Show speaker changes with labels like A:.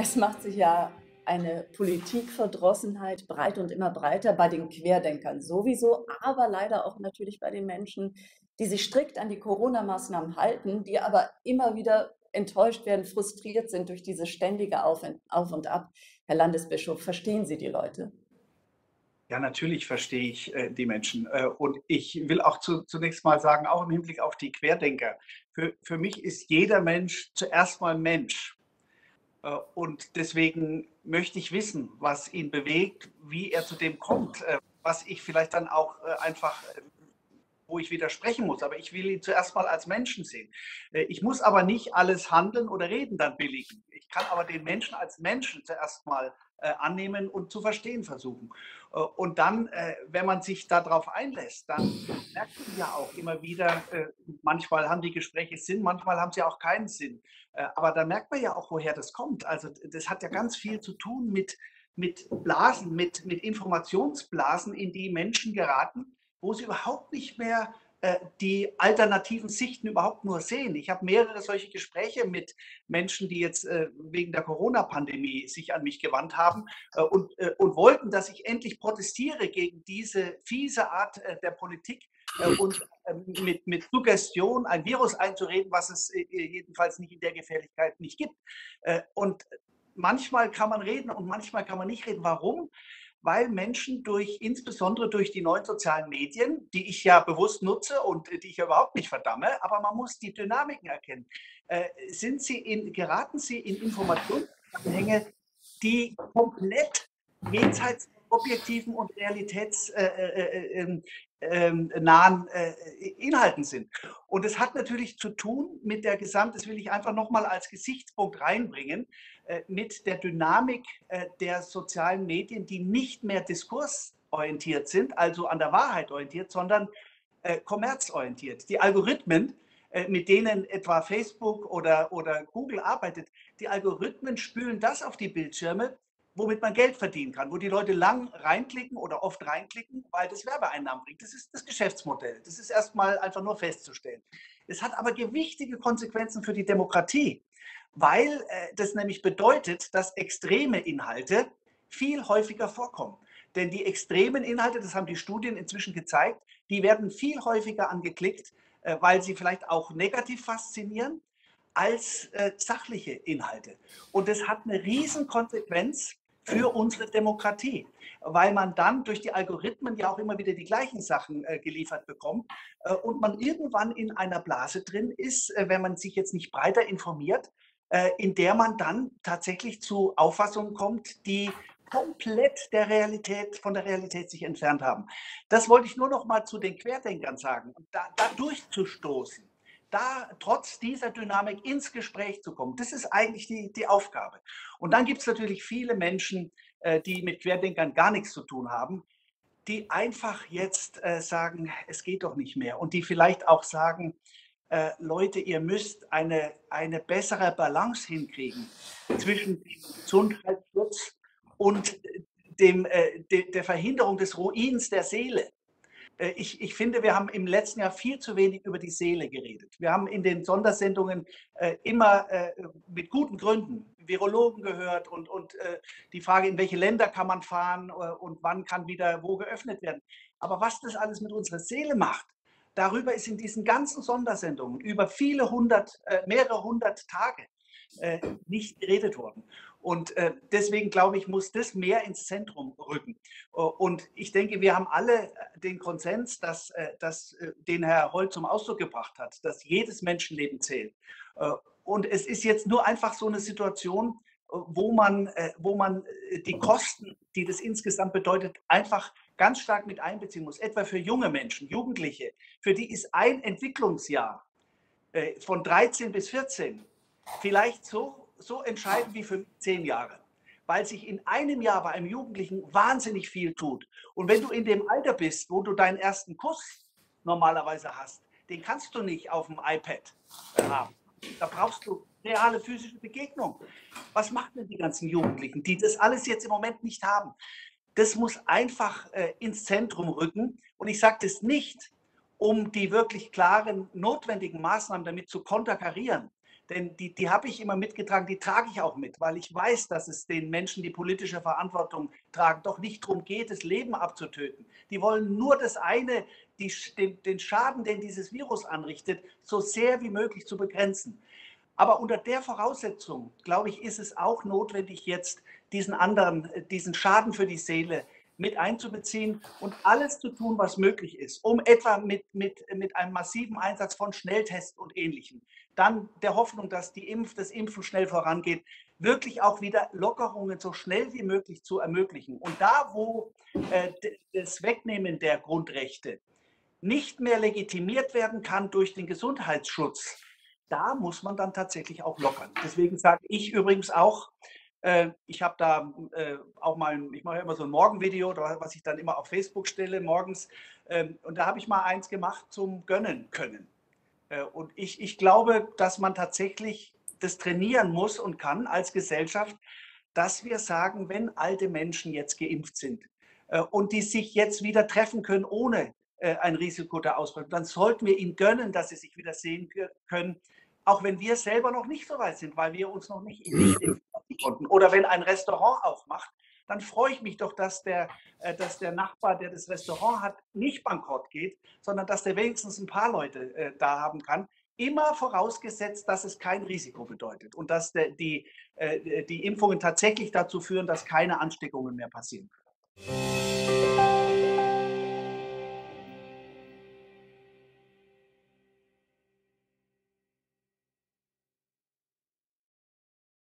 A: Es macht sich ja eine Politikverdrossenheit breit und immer breiter bei den Querdenkern sowieso, aber leider auch natürlich bei den Menschen, die sich strikt an die Corona-Maßnahmen halten, die aber immer wieder enttäuscht werden, frustriert sind durch diese ständige Auf und Ab. Herr Landesbischof, verstehen Sie die Leute?
B: Ja, natürlich verstehe ich äh, die Menschen. Äh, und ich will auch zu, zunächst mal sagen, auch im Hinblick auf die Querdenker, für, für mich ist jeder Mensch zuerst mal Mensch. Äh, und deswegen möchte ich wissen, was ihn bewegt, wie er zu dem kommt, äh, was ich vielleicht dann auch äh, einfach wo ich widersprechen muss, aber ich will ihn zuerst mal als Menschen sehen. Ich muss aber nicht alles Handeln oder Reden dann billigen. Ich kann aber den Menschen als Menschen zuerst mal äh, annehmen und zu verstehen versuchen. Äh, und dann, äh, wenn man sich darauf einlässt, dann merkt man ja auch immer wieder, manchmal haben die Gespräche Sinn, manchmal haben sie auch keinen Sinn. aber da merkt man ja auch, woher das kommt. Also das hat ja ganz viel zu tun mit, mit Blasen, mit, mit Informationsblasen, in die Menschen geraten, wo sie überhaupt nicht mehr äh, die alternativen Sichten überhaupt nur sehen. Ich habe mehrere solche Gespräche mit Menschen, die jetzt äh, wegen der Corona-Pandemie sich an mich gewandt haben äh, und, und wollten, dass ich endlich protestiere gegen diese fiese Art der Politik und ähm, mit, mit Suggestion ein Virus einzureden, was es jedenfalls nicht in der Gefährlichkeit nicht gibt. Und manchmal kann man reden und manchmal kann man nicht reden. Warum? Weil Menschen durch, insbesondere durch die neuen sozialen Medien, die ich ja bewusst nutze und die ich ja überhaupt nicht verdamme, aber man muss die Dynamiken erkennen, äh, sind sie in, geraten sie in Informationszusammenhänge, die komplett jenseits objektiven und realitätsnahen äh, äh, ähm, Inhalten sind. Und es hat natürlich zu tun mit der Gesamt, das will ich einfach nochmal als Gesichtspunkt reinbringen, äh, mit der Dynamik äh, der sozialen Medien, die nicht mehr diskursorientiert sind, also an der Wahrheit orientiert, sondern äh, kommerzorientiert. Die Algorithmen, mit denen etwa Facebook oder, oder Google arbeitet, die Algorithmen spülen das auf die Bildschirme, womit man Geld verdienen kann, wo die Leute lang reinklicken oder oft reinklicken, weil das Werbeeinnahmen bringt. Das ist das Geschäftsmodell. Das ist erstmal einfach nur festzustellen. Es hat aber gewichtige Konsequenzen für die Demokratie weil äh, das nämlich bedeutet, dass extreme Inhalte viel häufiger vorkommen. Denn die extremen Inhalte, das haben die Studien inzwischen gezeigt, die werden viel häufiger angeklickt, äh, weil sie vielleicht auch negativ faszinieren als äh, sachliche Inhalte. Und das hat eine Riesenkonsequenz für unsere Demokratie, weil man dann durch die Algorithmen ja auch immer wieder die gleichen Sachen äh, geliefert bekommt äh, und man irgendwann in einer Blase drin ist, äh, wenn man sich jetzt nicht breiter informiert, in der man dann tatsächlich zu Auffassungen kommt, die komplett der Realität, von der Realität sich entfernt haben. Das wollte ich nur noch mal zu den Querdenkern sagen. Da, da durchzustoßen, da trotz dieser Dynamik ins Gespräch zu kommen, das ist eigentlich die, die Aufgabe. Und dann gibt es natürlich viele Menschen, äh, die mit Querdenkern gar nichts zu tun haben, die einfach jetzt äh, sagen, es geht doch nicht mehr. Und die vielleicht auch sagen, äh, Leute, ihr müsst eine, eine bessere Balance hinkriegen zwischen dem Gesundheitsschutz und dem, äh, de, der Verhinderung des Ruins der Seele. Äh, ich, ich, finde, wir haben im letzten Jahr viel zu wenig über die Seele geredet. Wir haben in den Sondersendungen äh, immer äh, mit guten Gründen Virologen gehört und, und äh, die Frage, in welche Länder kann man fahren und wann kann wieder wo geöffnet werden. Aber was das alles mit unserer Seele macht, Darüber ist in diesen ganzen Sondersendungen über viele hundert, äh, mehrere hundert Tage äh, nicht geredet worden. Und äh, deswegen glaube ich, muss das mehr ins Zentrum rücken. Und ich denke, wir haben alle den Konsens, dass, dass, den Herr Holl zum Ausdruck gebracht hat, dass jedes Menschenleben zählt. Und es ist jetzt nur einfach so eine Situation, wo man, wo man die Kosten, die das insgesamt bedeutet, einfach ganz stark mit einbeziehen muss, etwa für junge Menschen, Jugendliche, für die ist ein Entwicklungsjahr äh, von 13 bis 14 vielleicht so, so entscheidend wie für zehn Jahre, weil sich in einem Jahr bei einem Jugendlichen wahnsinnig viel tut. Und wenn du in dem Alter bist, wo du deinen ersten Kuss normalerweise hast, den kannst du nicht auf dem iPad haben. Da brauchst du reale physische Begegnung. Was machen denn die ganzen Jugendlichen, die das alles jetzt im Moment nicht haben? Das muss einfach äh, ins Zentrum rücken. Und ich sage das nicht, um die wirklich klaren, notwendigen Maßnahmen damit zu konterkarieren. Denn die, die habe ich immer mitgetragen, die trage ich auch mit, weil ich weiß, dass es den Menschen, die politische Verantwortung tragen, doch nicht darum geht, das Leben abzutöten. Die wollen nur das eine, die, den, den Schaden, den dieses Virus anrichtet, so sehr wie möglich zu begrenzen. Aber unter der Voraussetzung, glaube ich, ist es auch notwendig, jetzt diesen anderen, diesen Schaden für die Seele mit einzubeziehen und alles zu tun, was möglich ist, um etwa mit, mit, mit einem massiven Einsatz von Schnelltests und Ähnlichem, dann der Hoffnung, dass die Impf, das Impfen schnell vorangeht, wirklich auch wieder Lockerungen so schnell wie möglich zu ermöglichen. Und da, wo äh, das Wegnehmen der Grundrechte nicht mehr legitimiert werden kann durch den Gesundheitsschutz, da muss man dann tatsächlich auch lockern. Deswegen sage ich übrigens auch, ich habe da äh, auch mal, ich mache immer so ein Morgenvideo, was ich dann immer auf Facebook stelle morgens. Ähm, und da habe ich mal eins gemacht zum Gönnen können. Äh, und ich, ich glaube, dass man tatsächlich das trainieren muss und kann als Gesellschaft, dass wir sagen, wenn alte Menschen jetzt geimpft sind und die sich jetzt wieder treffen können, ohne ein Risiko der Ausbreitung, dann sollten wir ihnen gönnen, dass sie sich wieder sehen können, auch wenn wir selber noch nicht so weit sind, weil wir uns noch nicht impfen konnten. Oder wenn ein Restaurant aufmacht, dann freue ich mich doch, dass der, äh, dass der Nachbar, der das Restaurant hat, nicht bankrott geht, sondern dass der wenigstens ein paar Leute äh, da haben kann. Immer vorausgesetzt, dass es kein Risiko bedeutet und dass der, die, äh, die Impfungen tatsächlich dazu führen, dass keine Ansteckungen mehr passieren können.